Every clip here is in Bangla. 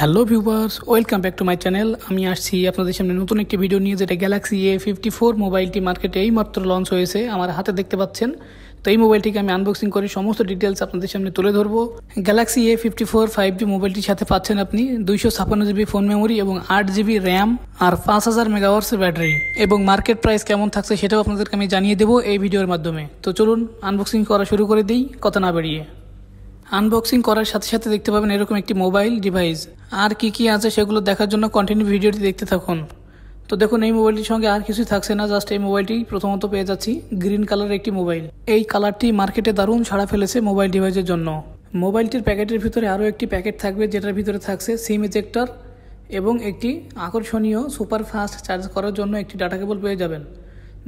Hello viewers welcome back to my channel আমি আসছি আপনাদের সামনে নতুন একটি ভিডিও নিয়ে যেটা গ্যালাক্সি এ ফিফটি ফোর মোবাইলটি মার্কেটে এই মাত্র লঞ্চ হয়েছে, আমার হাতে দেখতে পাচ্ছেন। তো এই মোবাইলটিকে আমি আনবক্সিং করে সমস্ত ডিটেলস আপনাদের সামনে তুলে ধরবো। Galaxy A fifty four five G মোবাইলটির সাথে পাচ্ছেন আপনি দুইশো ছাপান্ন জিবি ফোন মেমোরি এবং আট জিবি র্যাম আর পাঁচ হাজার মেগাওয়ার্সের ব্যাটারি এবং মার্কেট প্রাইস কেমন থাকছে সেটাও আপনাদেরকে আমি জানিয়ে দেবো এই ভিডিওর মাধ্যমে। তো চলুন আনবক্সিং করা শুরু করে দিই, কথা না বেরিয়ে আনবক্সিং করার সাথে সাথে দেখতে পাবেন এরকম একটি মোবাইল ডিভাইস আর কি কি আছে সেগুলো দেখার জন্য কন্টিনিউ ভিডিওটি দেখতে থাকুন। তো দেখুন, এই মোবাইলটির সঙ্গে আর কিছুই থাকছে না জাস্ট এই মোবাইলটি প্রথমত পেয়ে যাচ্ছি গ্রিন কালার একটি মোবাইল এই কালারটি মার্কেটে দারুণ ছাড়া ফেলেছে মোবাইল ডিভাইসের জন্য। মোবাইলটির প্যাকেটের ভিতরে আরও একটি প্যাকেট থাকবে, যেটার ভিতরে থাকছে সিম ইজেক্টর এবং একটি আকর্ষণীয় সুপার ফাস্ট চার্জ করার জন্য একটি ডাটা কেবল পেয়ে যাবেন।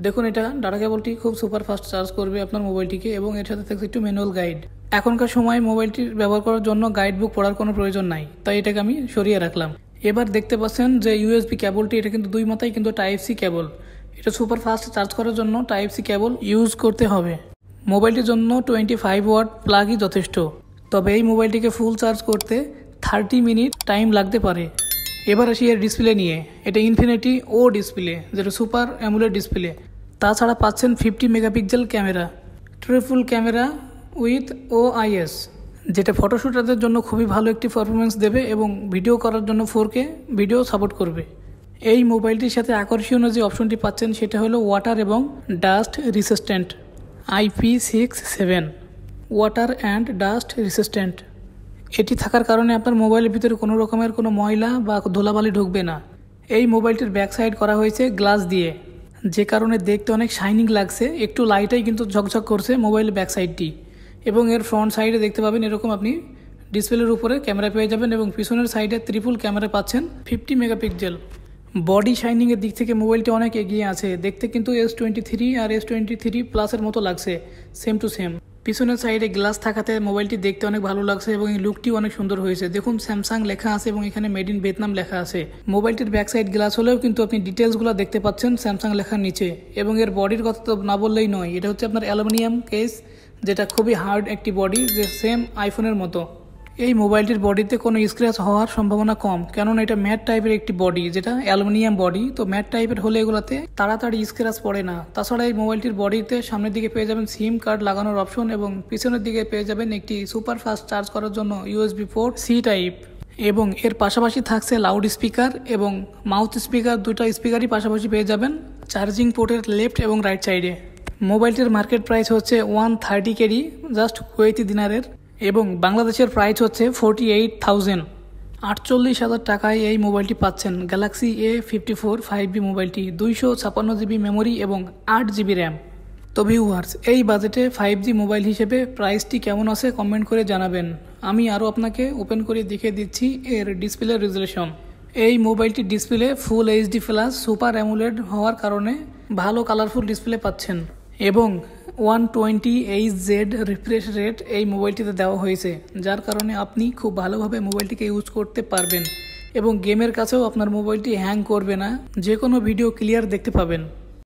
দেখুন, এটা ডাটা কেবলটি খুব সুপার ফাস্ট চার্জ করবে আপনার মোবাইলটিকে এবং এর সাথে থাকছে একটু ম্যানুয়াল গাইড এখনকার সময় মোবাইলটি ব্যবহার করার জন্য গাইড বুক পড়ার কোনো প্রয়োজন নাই, তাই এটাকে আমি সরিয়ে রাখলাম। এবার দেখতে পাচ্ছেন যে ইউএসবি কেবলটি এটা কিন্তু দুই মাথায় কিন্তু টাইপ সি কেবল এটা সুপার ফাস্ট চার্জ করার জন্য টাইপ সি কেবল ইউজ করতে হবে। মোবাইলটির জন্য টোয়েন্টি ফাইভ ওয়াট প্লাগই যথেষ্ট। তবে এই মোবাইলটিকে ফুল চার্জ করতে থার্টি মিনিট টাইম লাগতে পারে। এবার আসি এর ডিসপ্লে নিয়ে। এটা ইনফিনিটি ও ডিসপ্লে যেটা সুপার অ্যামুলেট ডিসপ্লে তাছাড়া পাচ্ছেন fifty megapixel camera triple camera with O IS যেটা ফটোশ্যুটারদের জন্য খুবই ভালো একটি পারফরমেন্স দেবে এবং ভিডিও করার জন্য ফোর কে ভিডিও সাপোর্ট করবে। এই মোবাইলটির সাথে আকর্ষণীয় যে অপশনটি পাচ্ছেন, সেটা হলো ওয়াটার এবং dust resistant IP six seven water and dust resistant এটি থাকার কারণে আপনার মোবাইলের ভিতরে কোনো রকমের কোনো ময়লা বা ধুলাবালি ঢুকবে না। এই মোবাইলটির ব্যাক সাইড করা হয়েছে গ্লাস দিয়ে। যে কারণে দেখতে অনেক শাইনিং লাগছে, একটু লাইটাই কিন্তু ঝকঝক করছে মোবাইলের ব্যাক সাইডটি এবং এর ফ্রন্ট সাইডে দেখতে পাবেন এরকম আপনি ডিসপ্লের উপরে ক্যামেরা পেয়ে যাবেন এবং পিছনের সাইডে ত্রিপুল ক্যামেরা পাচ্ছেন ফিফটি মেগাপিক্সেল বডি শাইনিংয়ের দিক থেকে মোবাইলটি অনেক এগিয়ে আছে। দেখতে কিন্তু এস টোয়েন্টি থ্রি আর এস টোয়েন্টি থ্রি প্লাসের মতো লাগছে। সেম টু সেম পিছনের সাইডে গ্লাস থাকাতে মোবাইলটি দেখতে অনেক ভালো লাগছে এবং এই লুকটি অনেক সুন্দর হয়েছে। দেখুন স্যামসাং লেখা আছে এবং এখানে মেড ইন ভিয়েতনাম লেখা আছে। মোবাইলটির ব্যাক সাইড গ্লাস হলেও কিন্তু আপনি ডিটেলসগুলো দেখতে পাচ্ছেন স্যামসাং লেখার নিচে। এবং এর বডির কথা তো না বললেই নয়। এটা হচ্ছে আপনার অ্যালুমিনিয়াম কেস যেটা খুবই হার্ড একটি বডি যে সেম আইফোনের মতো। এই মোবাইলটির বডিতে কোনো স্ক্র্যাচ হওয়ার সম্ভাবনা কম। কেননা এটা ম্যাট টাইপের একটি বডি যেটা অ্যালুমিনিয়াম বডি তো ম্যাট টাইপের হলে এগুলোতে তাড়াতাড়ি স্ক্র্যাচ পড়ে না। তাছাড়া এই মোবাইলটির বডিতে সামনের দিকে পেয়ে যাবেন সিম কার্ড লাগানোর অপশন এবং পিছনের দিকে পেয়ে যাবেন একটি সুপার ফাস্ট চার্জ করার জন্য ইউএসবি পোর্ট সি টাইপ এবং এর পাশাপাশি থাকছে লাউড স্পিকার এবং মাউথ স্পিকার দুটা স্পিকারই পাশাপাশি পেয়ে যাবেন। চার্জিং পোর্টের লেফট এবং রাইট সাইডে মোবাইলটির মার্কেট প্রাইস হচ্ছে one thirty KD just Kuwaiti দিনারের, এবং বাংলাদেশের প্রাইস হচ্ছে ফোরটি এইট থাউজেন্ড। আটচল্লিশ হাজার টাকায় এই মোবাইলটি পাচ্ছেন Galaxy A fifty four, five B মোবাইলটি, দুইশো ছাপান্ন জিবি মেমোরি এবং আট জিবি র্যাম। তো ভিউয়ার্স, এই বাজেটে ফাইভ জি মোবাইল হিসেবে প্রাইসটি কেমন আছে কমেন্ট করে জানাবেন। আমি আরও আপনাকে ওপেন করে দেখে দিচ্ছি এর ডিসপ্লে রেজুলেশন এই মোবাইলটির display full HD plus, super AMOLED হওয়ার কারণে ভালো কালারফুল ডিসপ্লে পাচ্ছেন। এবং one twenty H Z refresh rate এই মোবাইলটিতে দেওয়া হয়েছে, যার কারণে আপনি খুব ভালোভাবে মোবাইলটিকে ইউজ করতে পারবেন এবং গেমের কাছেও আপনার মোবাইলটি হ্যাং করবে না যে কোনো ভিডিও ক্লিয়ার দেখতে পাবেন।